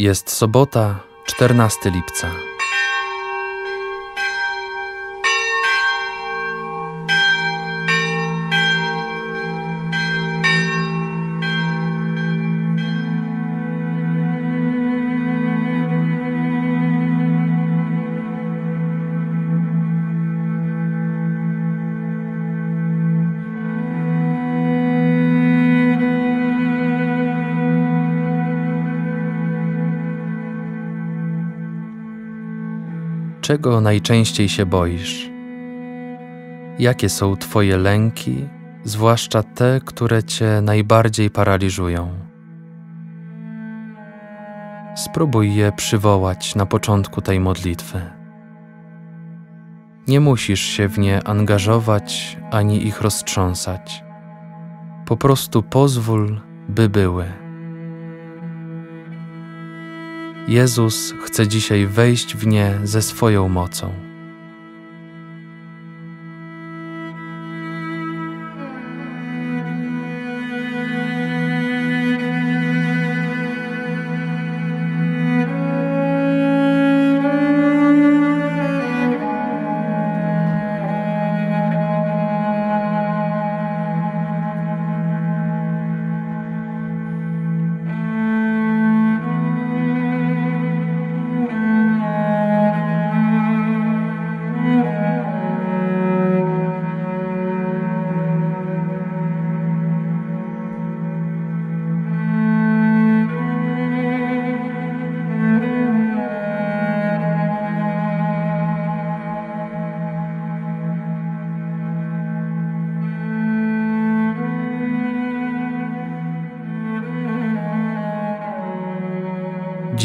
Jest sobota, 14 lipca. Czego najczęściej się boisz? Jakie są Twoje lęki, zwłaszcza te, które Cię najbardziej paraliżują? Spróbuj je przywołać na początku tej modlitwy. Nie musisz się w nie angażować ani ich roztrząsać. Po prostu pozwól, by były. Jezus chce dzisiaj wejść w nie ze swoją mocą.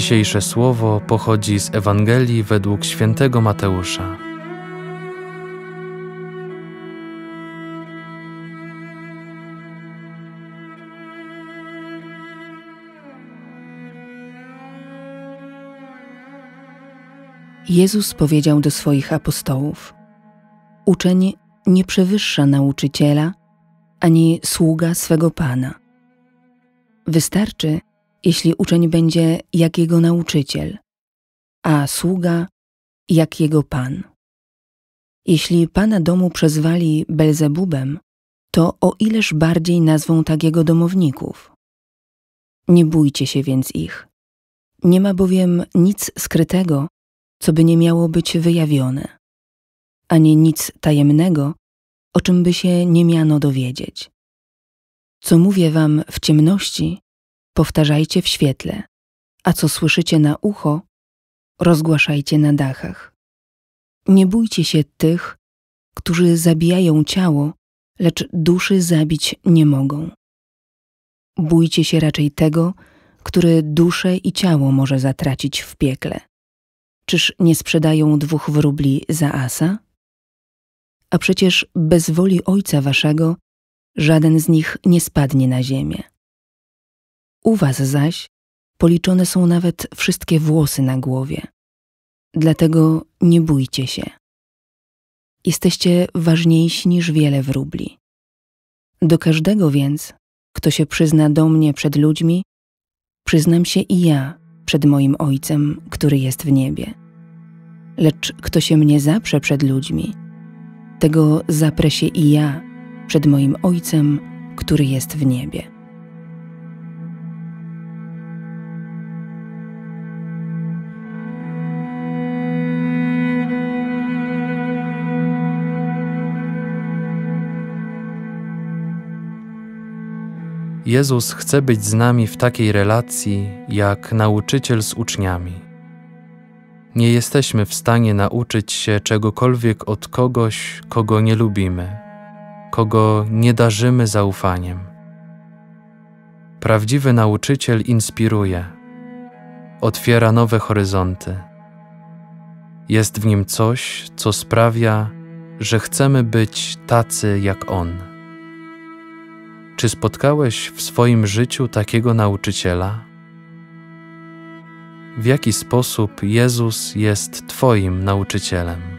Dzisiejsze słowo pochodzi z Ewangelii według świętego Mateusza. Jezus powiedział do swoich apostołów: Uczeń nie przewyższa nauczyciela ani sługa swego pana. Wystarczy, jeśli uczeń będzie jak jego nauczyciel, a sługa jak jego pan. Jeśli pana domu przezwali Belzebubem, to o ileż bardziej nazwą tak jego domowników. Nie bójcie się więc ich. Nie ma bowiem nic skrytego, co by nie miało być wyjawione, ani nic tajemnego, o czym by się nie miano dowiedzieć. Co mówię wam w ciemności, powtarzajcie w świetle, a co słyszycie na ucho, rozgłaszajcie na dachach. Nie bójcie się tych, którzy zabijają ciało, lecz duszy zabić nie mogą. Bójcie się raczej tego, który duszę i ciało może zatracić w piekle. Czyż nie sprzedają dwóch wróbli za asa? A przecież bez woli Ojca Waszego żaden z nich nie spadnie na ziemię. U was zaś policzone są nawet wszystkie włosy na głowie. Dlatego nie bójcie się. Jesteście ważniejsi niż wiele wróbli. Do każdego więc, kto się przyzna do mnie przed ludźmi, przyznam się i ja przed moim Ojcem, który jest w niebie. Lecz kto się mnie zaprze przed ludźmi, tego zaprę się i ja przed moim Ojcem, który jest w niebie. Jezus chce być z nami w takiej relacji jak nauczyciel z uczniami. Nie jesteśmy w stanie nauczyć się czegokolwiek od kogoś, kogo nie lubimy, kogo nie darzymy zaufaniem. Prawdziwy nauczyciel inspiruje, otwiera nowe horyzonty. Jest w nim coś, co sprawia, że chcemy być tacy jak On. Czy spotkałeś w swoim życiu takiego nauczyciela? W jaki sposób Jezus jest Twoim nauczycielem?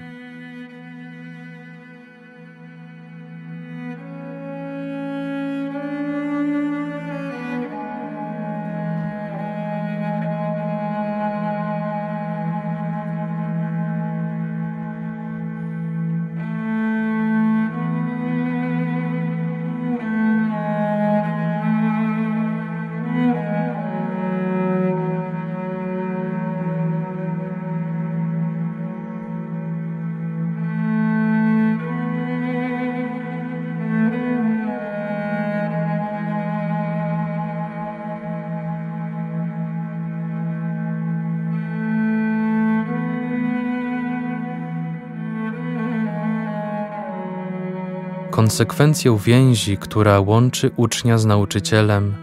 Konsekwencją więzi, która łączy ucznia z nauczycielem,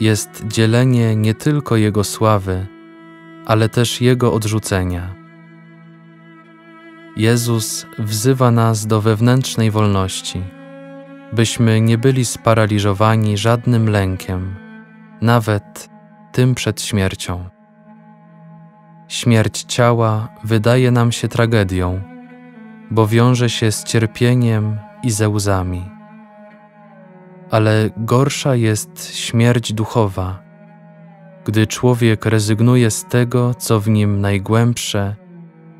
jest dzielenie nie tylko jego sławy, ale też jego odrzucenia. Jezus wzywa nas do wewnętrznej wolności, byśmy nie byli sparaliżowani żadnym lękiem, nawet tym przed śmiercią. Śmierć ciała wydaje nam się tragedią, bo wiąże się z cierpieniem i ze łzami. Ale gorsza jest śmierć duchowa, gdy człowiek rezygnuje z tego, co w nim najgłębsze,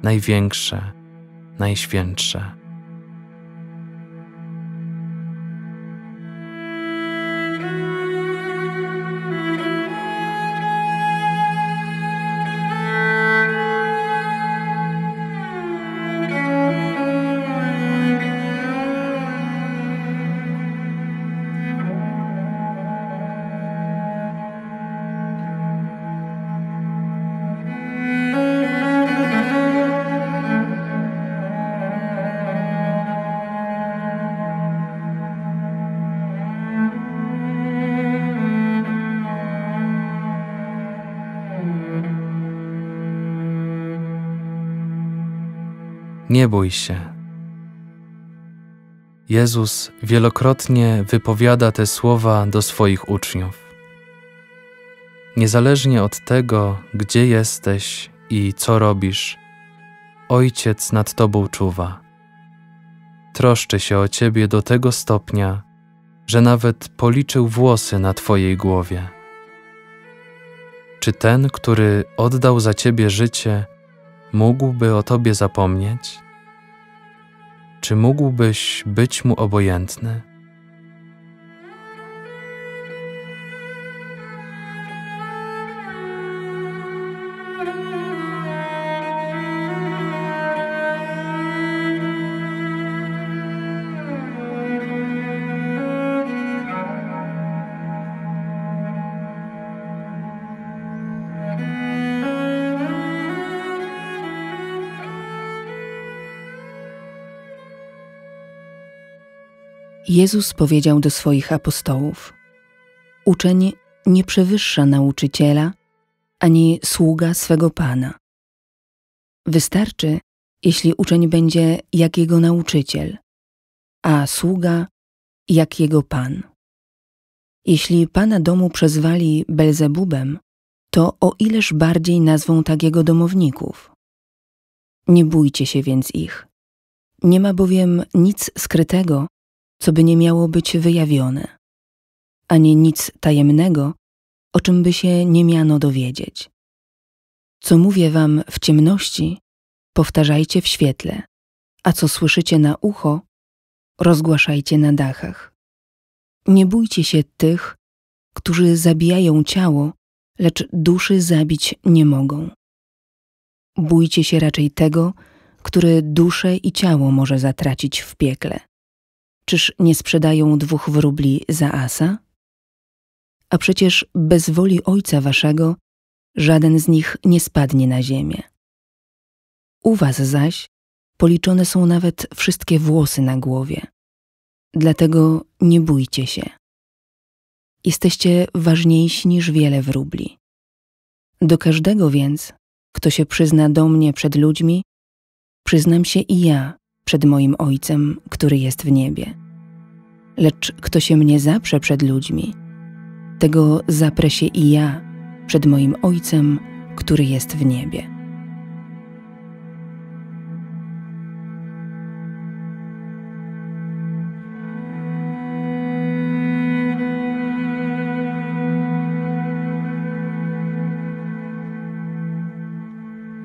największe, najświętsze. Nie bój się. Jezus wielokrotnie wypowiada te słowa do swoich uczniów. Niezależnie od tego, gdzie jesteś i co robisz, Ojciec nad Tobą czuwa. Troszczy się o Ciebie do tego stopnia, że nawet policzył włosy na Twojej głowie. Czy ten, który oddał za Ciebie życie, mógłby o Tobie zapomnieć? Czy mógłbyś być mu obojętny? Jezus powiedział do swoich apostołów: Uczeń nie przewyższa nauczyciela, ani sługa swego pana. Wystarczy, jeśli uczeń będzie jak jego nauczyciel, a sługa jak jego pan. Jeśli pana domu przezwali Belzebubem, to o ileż bardziej nazwą tak jego domowników. Nie bójcie się więc ich. Nie ma bowiem nic skrytego, co by nie miało być wyjawione, ani nic tajemnego, o czym by się nie miano dowiedzieć. Co mówię wam w ciemności, powtarzajcie w świetle, a co słyszycie na ucho, rozgłaszajcie na dachach. Nie bójcie się tych, którzy zabijają ciało, lecz duszy zabić nie mogą. Bójcie się raczej tego, który duszę i ciało może zatracić w piekle. Czyż nie sprzedają dwóch wróbli za asa? A przecież bez woli Ojca Waszego żaden z nich nie spadnie na ziemię. U Was zaś policzone są nawet wszystkie włosy na głowie. Dlatego nie bójcie się. Jesteście ważniejsi niż wiele wróbli. Do każdego więc, kto się przyzna do mnie przed ludźmi, przyznam się i ja przed moim Ojcem, który jest w niebie. Lecz kto się mnie zaprze przed ludźmi, tego zaprę się i ja przed moim Ojcem, który jest w niebie.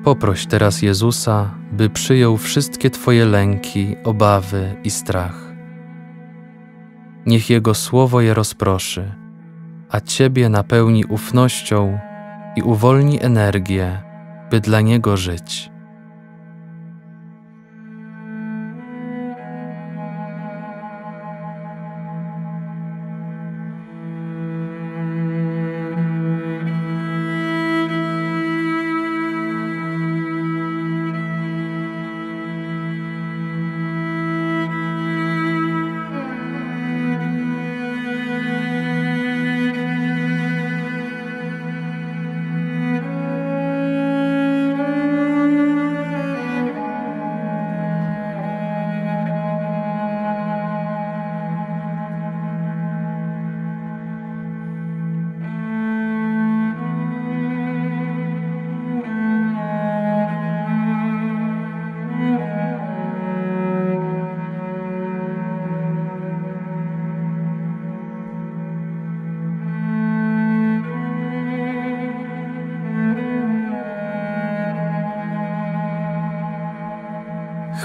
Poproś teraz Jezusa, by przyjął wszystkie Twoje lęki, obawy i strach. Niech Jego słowo je rozproszy, a Ciebie napełni ufnością i uwolni energię, by dla Niego żyć.